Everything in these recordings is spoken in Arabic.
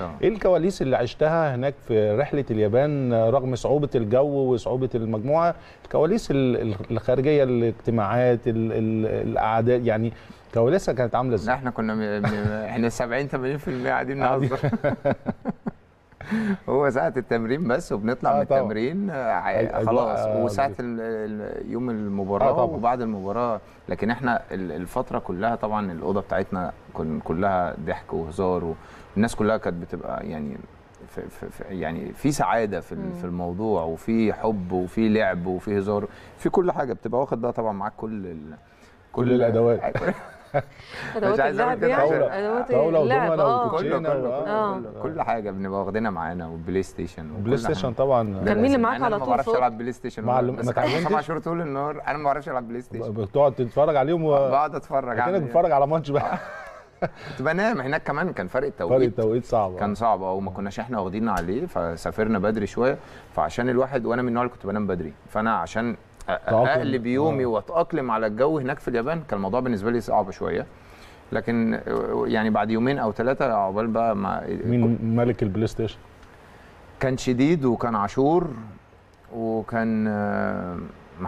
طبعا. إيه الكواليس اللي عشتها هناك في رحلة اليابان رغم صعوبة الجو وصعوبة المجموعة؟ الكواليس ال- ال- الخارجية الاجتماعات ال- ال- الاعداد يعني كواليسها كانت عاملة إزاي؟ إحنا كنا م... م... إحنا 70 80% قاعدين نهزر. هو ساعة التمرين بس وبنطلع آه من طبعا. التمرين آه، خلاص آه، ال- يوم آه المباراة طبعا. وبعد المباراة لكن إحنا ال- الفترة كلها طبعا الأوضة بتاعتنا كلها ضحك وهزار والناس كلها كانت بتبقى يعني في في يعني في سعادة في في الموضوع وفي حب وفي لعب وفي هزار في كل حاجة بتبقى واخد بقى طبعا معاك كل ال... كل الأدوات. ادوات اللعب يعني أدوات اللعب ودومنة آه. كله آه. كل حاجة بنبقى واخدينها معانا و PlayStation PlayStation. طبعا كان مين اللي معاك على ما طول بعرفش فوق؟ ألعب PlayStation ما اتعلمتش؟ سبع شهور طول النهار أنا ما بعرفش ألعب PlayStation بتقعد تتفرج عليهم. بقعد أتفرج على بتتفرج على ماتش بقى كنت بنام هناك كمان كان فرق فرق التوقيت التوقيت صعب كان صعب أو ما كناش إحنا واخدين عليه فسافرنا بدري شوية فعشان الواحد وأنا من النوع اللي كنت بنام بدري فأنا عشان. أقلب يومي آه. وأتأقلم على الجو هناك في اليابان. كان الموضوع بالنسبة لي صعب شوية. لكن يعني بعد يومين أو ثلاثة عقبال بقى ما مين ملك ال PlayStation؟ كان شديد وكان عاشور وكان آه،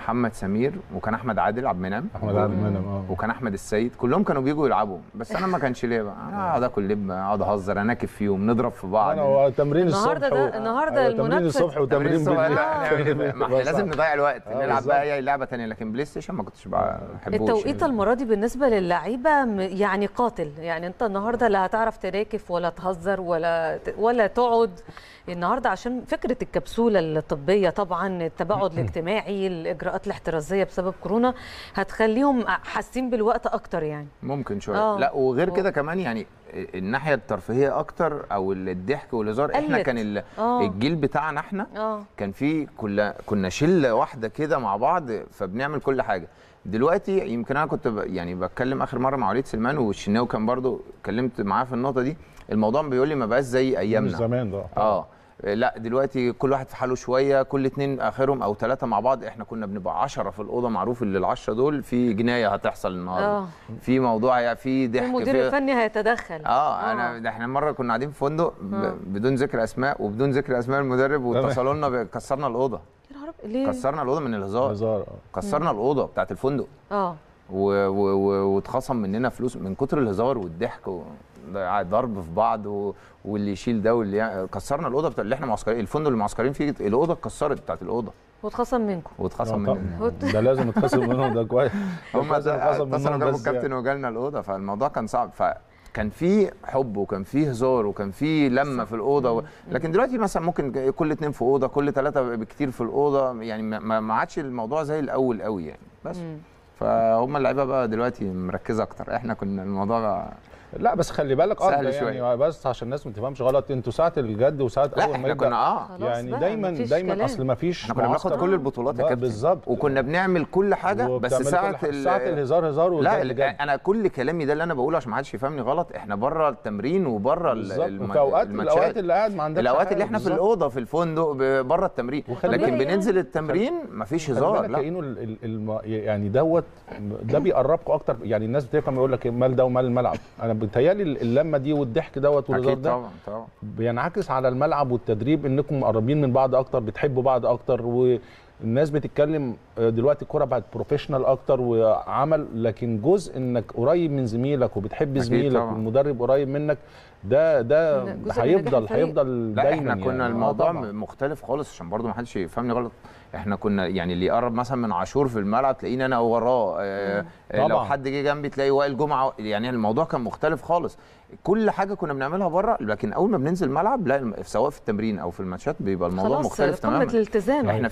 محمد سمير وكان أحمد عادل عبد المنعم. أحمد عادل منعم آه. وكان أحمد السيد. كلهم كانوا بيجوا يلعبوا. بس أنا ما كانش ليا بقى. أنا أقعد آكل لب أقعد أهزر أناكف فيهم نضرب في بعض. أنا هو تمرين الصبح ده- النهاردة أيوة، تمرين الصبح تمرين وتمرين الصبح. بالليل؟ ما إحنا لازم نضيع الوقت. آه، نلعب. بقى أي لعبة ثانية لكن PlayStation ما كنتش بحبوش التوقيت يعني. المرة دي بالنسبة للعيبة يعني قاتل. يعني أنت النهارده لا هتعرف تراكف ولا تهزر ولا ولا تقعد. النهارده عشان فكرة الكبسولة الطبية طبعا التباعد الاجتماعي الإجراءات الاحترازية بسبب كورونا هتخليهم حاسين بالوقت أكتر يعني. ممكن شوية. آه. لا وغير كده كمان يعني الناحية الترفيهية أكتر أو الضحك والهزار إحنا. كان آه. الجيل بتاعنا إحنا آه. كان في كل كنا شلة واحدة كده مع بعض فبنعمل كل حاجة. دلوقتي يمكن أنا كنت ب... يعني بتكلم آخر مرة مع وليد سلمان والشناوي كان برضو اتكلمت معاه في النقطة دي الموضوع بيقول لي ما بقاش زي أيامنا. زمان ده آه. لا دلوقتي كل واحد في حاله شوية كل اتنين آخرهم أو ثلاثة مع بعض إحنا كنا بنبقى عشرة في الأوضة معروف اللي العشرة دول في جناية هتحصل النهارده. آه. في موضوع يعني في ضحك المدير في الفني هيتدخل. آه أنا ده إحنا مرة كنا قاعدين في فندق ب... بدون ذكر أسماء وبدون ذكر أسماء المدرب واتصلوا لنا كسرنا الأوضة. يا نهار أبيض، ليه؟ كسرنا الأوضة من الهزار. هزار آه. كسرنا الأوضة بتاعت الفندق. آه. و- و- و- واتخصم مننا فلوس من كتر الهزار والضحك و- ضرب في بعض و... واللي يشيل ده واللي يع- كسرنا الأوضة بتاع اللي إحنا معسكرين الفندق اللي معسكرين فيه الأوضة اتكسرت بتاعت الأوضة. واتخصم منكم. واتخصم مننا. طبعا. ده لازم يتخصم منهم ده كويس. هم اتصلوا منهم جابوا بس الكابتن وجالنا الأوضة فالموضوع كان صعب. فكان في حب وكان في هزار وكان في لمة في الأوضة و... لكن دلوقتي مثلا ممكن كل اتنين في أوضة كل ثلاثة بكتير في الأوضة يعني ما- عادش الموضوع زي الأول قوي يعني. بس. فهم اللعيبة بقى دلوقتي مركزة أكتر. إحنا كنا الموضوع بقى لا بس خلي بالك آه شوية. يعني بس عشان الناس ما تفهمش غلط. أنتوا ساعة الجد وساعة أول ما إحنا يبدأ. كنا آه. يعني دايما دايما كلام. أصل ما فيش إحنا كنا بناخد كل البطولات يا كابتن. بالظبط. وكنا بنعمل كل حاجة بس ساعة ساعة الهزار هزار لا والجد ال- جد. أنا كل كلامي ده اللي أنا بقوله عشان ما حدش يفهمني غلط. إحنا بره التمرين وبره ال- بالظبط. الم- اوقات. الأوقات اللي قاعد ما عندكش الأوقات اللي إحنا في. الأوضة في الفندق بره التمرين. لكن بننزل التمرين مفيش خلي هزار لا. يعني دوت ده بيقربكم أكتر. يعني الناس بتفهم يقول لك مال ده ومال الملعب. أنا بتهيالي اللمة دي والضحك دوت والهزار ده طبعا طبعا. بينعكس على الملعب والتدريب إنكم مقربين من بعض أكتر بتحبوا بعض أكتر والناس بتتكلم آه، دلوقتي الكورة بقت professional أكتر وعمل لكن جزء إنك قريب من زميلك وبتحب زميلك طبعا. والمدرب قريب منك ده ده هيفضل. هيفضل لا دايما إحنا كنا يعني. الموضوع طبعاً. مختلف خالص عشان برضو ما حدش يفهمني غلط إحنا كنا يعني اللي يقرب مثلا من عاشور في الملعب تلاقيني أنا وراه آه آه، لو طبعاً. حد جه جنبي تلاقي وائل جمعه يعني الموضوع كان مختلف خالص كل حاجة كنا بنعملها بره لكن أول ما بننزل الملعب لا سواء في التمرين أو في الماتشات بيبقى الموضوع خلاص مختلف قمة تماما الالتزام إحنا